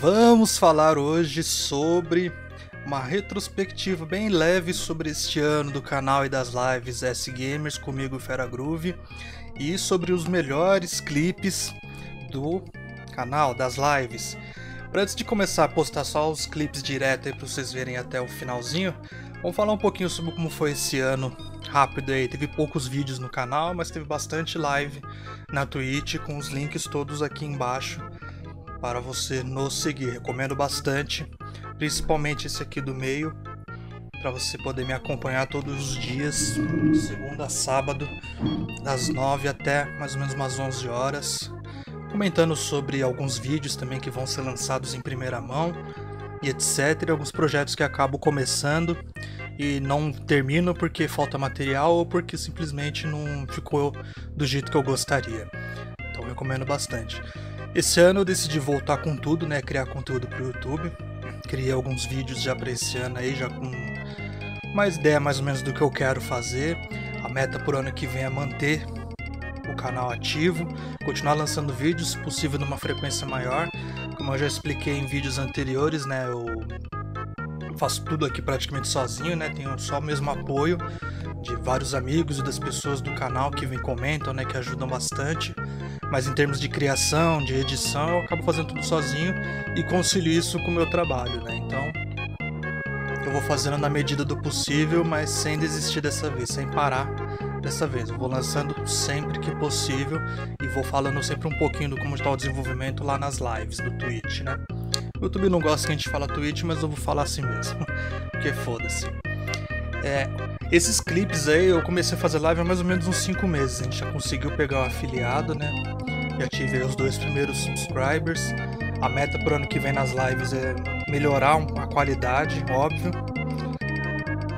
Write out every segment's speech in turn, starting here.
Vamos falar hoje sobre uma retrospectiva bem leve sobre este ano do canal e das lives S Gamers comigo Fera Groove e sobre os melhores clipes do canal, das lives. Para antes de começar a postar só os clipes direto aí para vocês verem até o finalzinho, vamos falar um pouquinho sobre como foi esse ano rápido aí. Teve poucos vídeos no canal, mas teve bastante live na Twitch com os links todos aqui embaixo para você nos seguir. Recomendo bastante, principalmente esse aqui do meio, para você poder me acompanhar todos os dias, segunda a sábado, das 9 até mais ou menos umas 11 horas, comentando sobre alguns vídeos também que vão ser lançados em primeira mão e etc. Alguns projetos que acabo começando e não termino porque falta material ou porque simplesmente não ficou do jeito que eu gostaria. Então recomendo bastante. Esse ano eu decidi voltar com tudo, né? Criar conteúdo pro YouTube. Criei alguns vídeos já pra esse ano aí, já com mais ideia mais ou menos do que eu quero fazer. A meta por ano que vem é manter o canal ativo, continuar lançando vídeos, se possível numa frequência maior. Como eu já expliquei em vídeos anteriores, né? Eu faço tudo aqui praticamente sozinho, né? Tenho só o mesmo apoio de vários amigos e das pessoas do canal que vêm comentam, né? Que ajudam bastante. Mas em termos de criação, de edição, eu acabo fazendo tudo sozinho e concilio isso com o meu trabalho, né? Então, eu vou fazendo na medida do possível, mas sem desistir dessa vez, sem parar dessa vez. Eu vou lançando sempre que possível e vou falando sempre um pouquinho do como está o desenvolvimento lá nas lives do Twitch, né? O YouTube não gosta que a gente fala Twitch, mas eu vou falar assim mesmo, porque foda-se. É, esses clipes aí eu comecei a fazer live há mais ou menos uns 5 meses. A gente já conseguiu pegar o afiliado, né? Já tive os dois primeiros subscribers. A meta pro ano que vem nas lives é melhorar a qualidade, óbvio.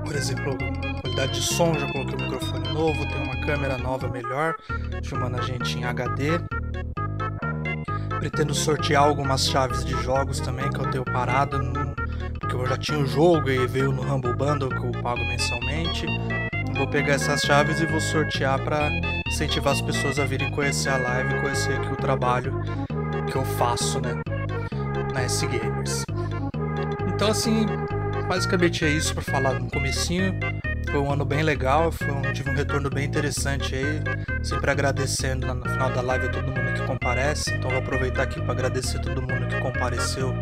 Por exemplo, qualidade de som, já coloquei um microfone novo, tem uma câmera nova melhor, filmando a gente em HD. Pretendo sortear algumas chaves de jogos também que eu tenho parado, porque eu já tinha o jogo e veio no Humble Bundle que eu pago mensalmente. Vou pegar essas chaves e vou sortear para incentivar as pessoas a virem conhecer a live, conhecer aqui o trabalho que eu faço, né, na S Gamers. Então assim, basicamente é isso para falar no comecinho. Foi um ano bem legal, um, tive um retorno bem interessante aí. Sempre agradecendo no final da live a todo mundo que comparece. Então vou aproveitar aqui para agradecer todo mundo que compareceu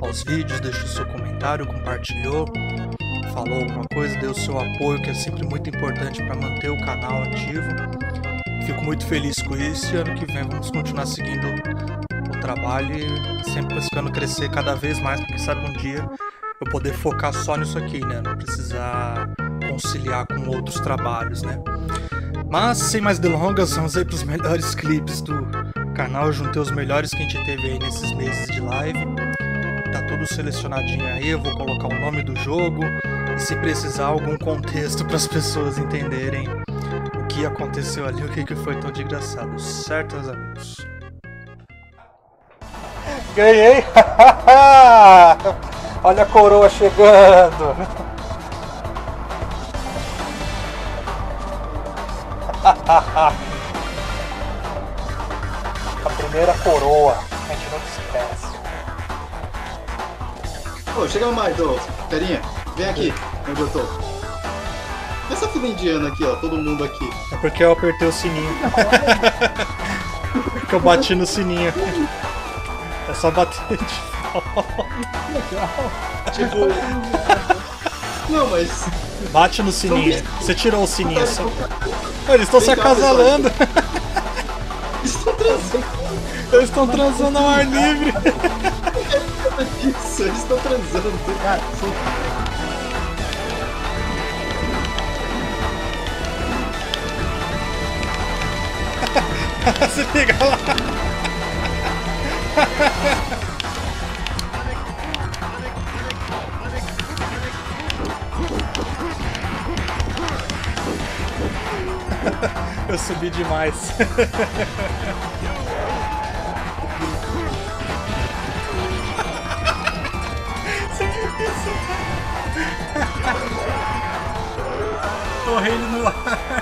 aos vídeos, deixou seu comentário, compartilhou, falou alguma coisa, deu seu apoio, que é sempre muito importante para manter o canal ativo. Fico muito feliz com isso e ano que vem vamos continuar seguindo o trabalho e sempre buscando crescer cada vez mais, porque sabe um dia eu poder focar só nisso aqui, né? Não precisar conciliar com outros trabalhos, né? Mas sem mais delongas, vamos aí para os melhores clipes do canal. Juntei os melhores que a gente teve aí nesses meses de live. Tá tudo selecionadinho aí. Eu vou colocar o nome do jogo e se precisar algum contexto para as pessoas entenderem que aconteceu ali, o que, que foi tão desgraçado. Certo, meus amigos? Ganhei! Olha a coroa chegando! a primeira coroa, a gente não esquece. Ô, chega mais, ô, carinha, vem aqui, onde eu tô. Essa fila indiana aqui, ó, todo mundo aqui. É porque eu apertei o sininho. porque eu bati no sininho. É só bater de Legal. Tipo. Não, mas. Bate no sininho. Você tirou o sininho. Só... Eles estão se acasalando. Eles estão transando. Eles estão transando ao ar livre. Isso, eles estão transando. Cara, Se liga lá. Eu subi demais. Torrei no ar.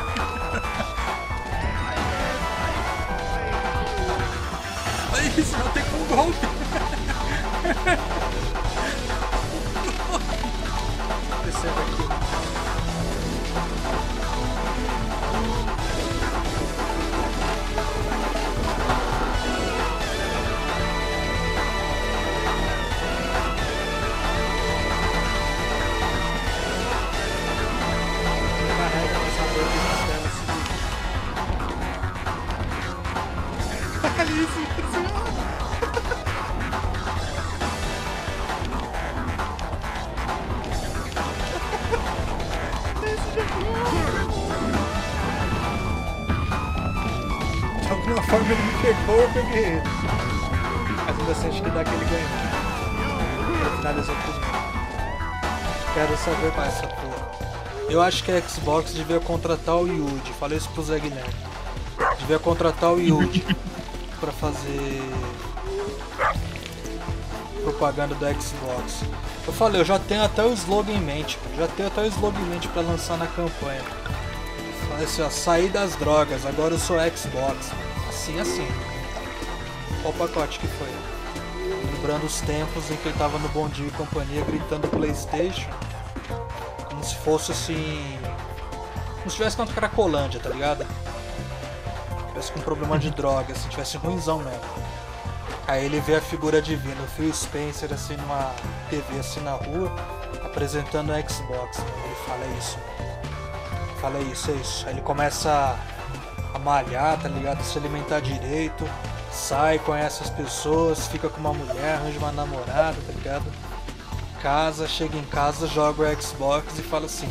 Alguma forma ele me pegou, eu peguei ele. Mas ainda assim acho que dá aquele ganho. Finalizou primeiro. Quero saber mais essa porra. Eu acho que a Xbox devia contratar o Yuji. Falei isso pro Zé Guilherme. Devia contratar o Yuji pra fazer propaganda do Xbox. Eu falei, eu já tenho até o slogan em mente. Já tenho até o slogan em mente pra lançar na campanha. Falei assim, ó, sair das drogas, agora eu sou Xbox. Assim, assim. Qual pacote que foi? Lembrando os tempos em que ele tava no Bom Dia e Companhia gritando Playstation. Como se fosse assim. Como se tivesse contra Cracolândia, tá ligado? Tivesse com problema de droga, assim, tivesse ruimzão mesmo. Aí ele vê a figura divina, o Phil Spencer assim numa TV assim na rua, apresentando o Xbox. Ele fala "É isso. Fala "É isso, é isso. Aí ele começa a malhar, tá ligado? Se alimentar direito, sai, conhece as pessoas, fica com uma mulher, arranja uma namorada, tá ligado? Casa, chega em casa, joga o Xbox e fala assim: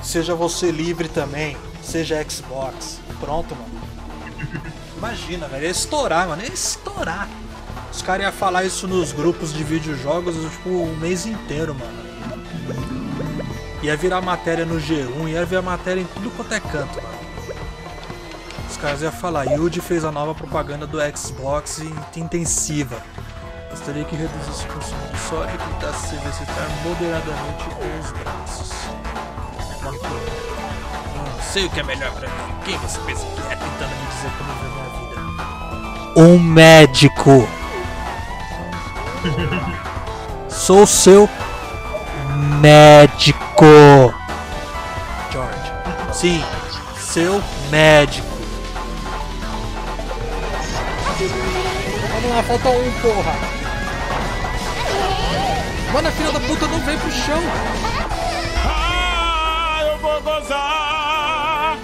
Seja você livre também, seja Xbox. Pronto, mano. Imagina, velho, ia estourar, mano, ia estourar. Os caras iam falar isso nos grupos de videojogos, tipo, o mês inteiro, mano. Ia virar matéria no G1, ia virar matéria em tudo quanto é canto, mano. Caras iam falar, Yuji fez a nova propaganda do Xbox intensiva. Gostaria que reduzisse o consumo de sódio e tentasse se exercitar moderadamente os braços. Pô, não sei o que é melhor pra mim. Quem você pensa que é tentando me dizer como viver minha vida? Um médico. Sou seu médico. George. Sim, seu médico. Falta um, porra. Mano, a filha da puta não vem pro chão. Ah, eu vou gozar.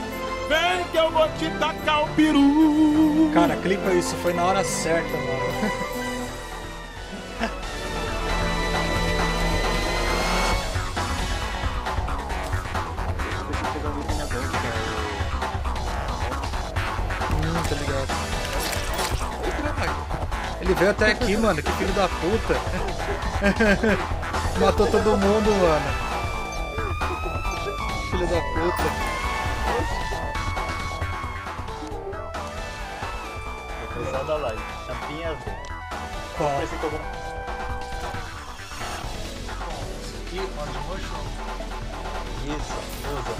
Vem que eu vou te tacar o peru. Cara, clipa isso, foi na hora certa, mano. Ele veio até aqui, mano, que filho da puta. Matou todo mundo, mano. Filho da puta. Pessoal da live, champinha azul. Qual? Esse. Aqui, mano, de roxo. Isso, usa.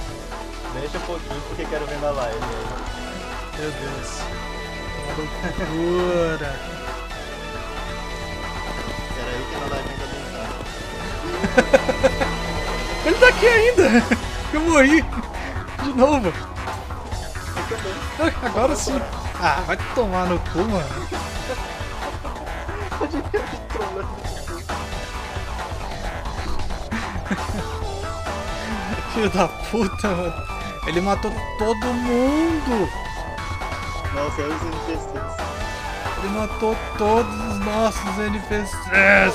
Deixa um pouquinho porque quero ver na live. Meu Deus. Uma loucura. Pera aí que na live ainda não tá. Ele tá aqui ainda! Eu morri! De novo! Agora sim! Ah, vai tomar no cu, mano! Filho da puta, mano! Ele matou todo mundo! Nossa, olha os NPCs. Ele matou todos os nossos NPCs!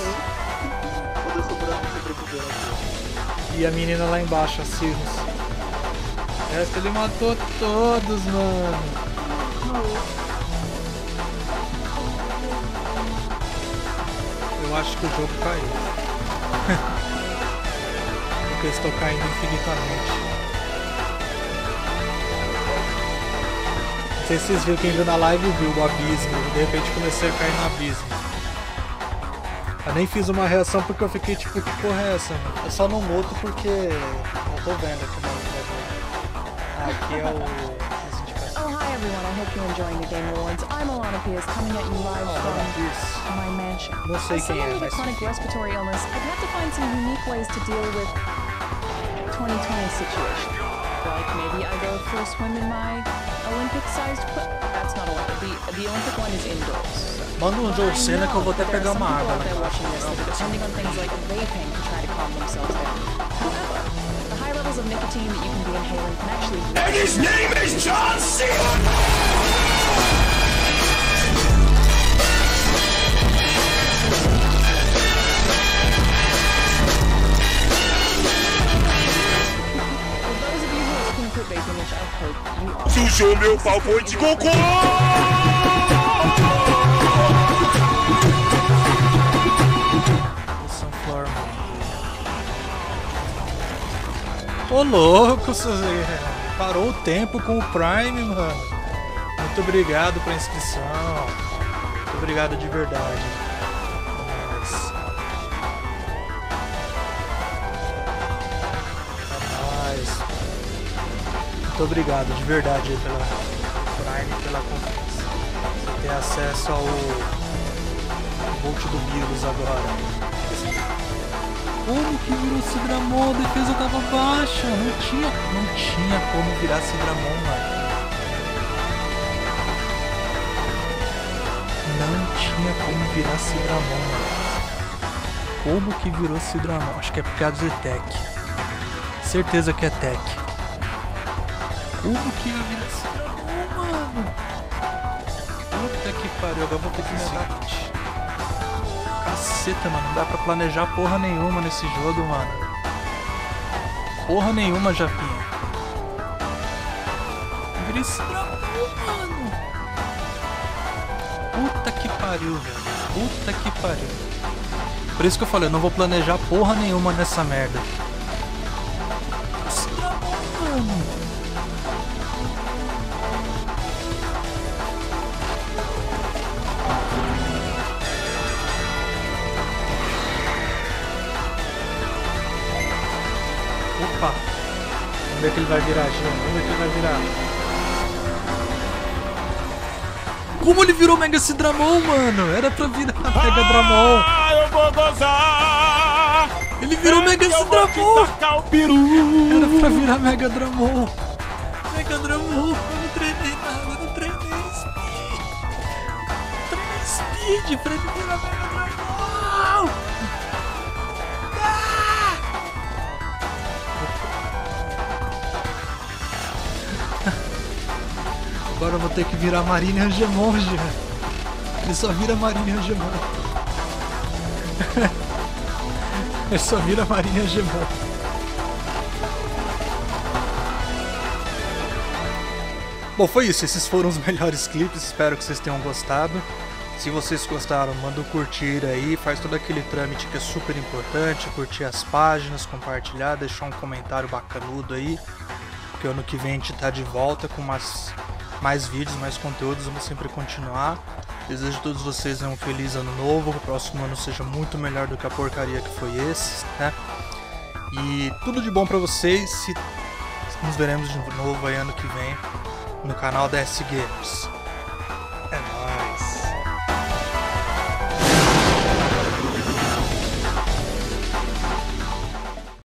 E a menina lá embaixo, a Cirrus. Essa ele matou todos, mano. Eu acho que o jogo caiu. Porque eu estou caindo infinitamente. Sei se vocês viram, quem viu na live viu o abismo. De repente comecei a cair no abismo. Eu nem fiz uma reação porque eu fiquei tipo, que porra é essa? mano? Eu só não muto porque. Não tô vendo aqui. Ah, aqui é o. everyone, I hope you're enjoying the Game Awards. I'm Alana Pierce, coming at you live from my mansion. As someone é, with a mas chronic enfim. respiratory illness, I've had to find some unique ways to deal with 2020 situation. Like maybe I go for a swim in my Olympic-sized pool. That's not Olympic. The, the Olympic one is indoors. so- Manda um I Cena que eu vou até pegar uma água out lá there embaixo. watching this that are depending on things like vaping to try to calm themselves down. However, the high levels of nicotine that you can be inhaling can actually And his name is John Cena! Sujou meu pau, foi de cocô! Ô louco. Parou o tempo com o Prime, mano. Muito obrigado pela inscrição. Muito obrigado de verdade. Muito obrigado de verdade pela Prime pela confiança. Você ter acesso ao Bolt do vírus agora. Como que virou Sidramon? A defesa tava baixa. Não tinha, não tinha como virar Sidramon, mano. Não tinha como virar Sidramon, mano. Como que virou Sidramon? Acho que é por causa do Tech. Certeza que é Tech. Como que ia virar Sidramon, mano? Puta que pariu, agora vou ter que me adaptar. Caceta, mano, não dá pra planejar porra nenhuma nesse jogo, mano. Porra nenhuma, Japinha. Vira esse dragão, mano. Puta que pariu, velho. Puta que pariu. Por isso que eu falei, eu não vou planejar porra nenhuma nessa merda. Esse dragão, mano. Opa! Vamos ver que ele vai virar, Gil. Vamos ver que ele vai virar. Como ele virou Mega Cidramon, mano? Era pra virar Mega Dramon. Ah, eu vou gozar! Ele virou Mega vou te Cidramon. Era pra virar Mega Dramon. Mega Dramon. Eu não treinei nada, eu não treinei Speed. Treinei Speed pra ele virar Mega Dramon. Ah! Agora eu vou ter que virar Marine Angemon, Jean. Ele só vira Marine Angemon. Ele só vira Marine Angemon. Bom, foi isso. Esses foram os melhores clipes. Espero que vocês tenham gostado. Se vocês gostaram, manda um curtir aí. Faz todo aquele trâmite que é super importante. Curtir as páginas, compartilhar, deixar um comentário bacanudo aí. Porque ano que vem a gente tá de volta com mais, mais vídeos, mais conteúdos. Vamos sempre continuar. Desejo a todos vocês um feliz ano novo. Que o próximo ano seja muito melhor do que a porcaria que foi esse, né? E tudo de bom pra vocês. Nos veremos de novo aí ano que vem no canal da S Games.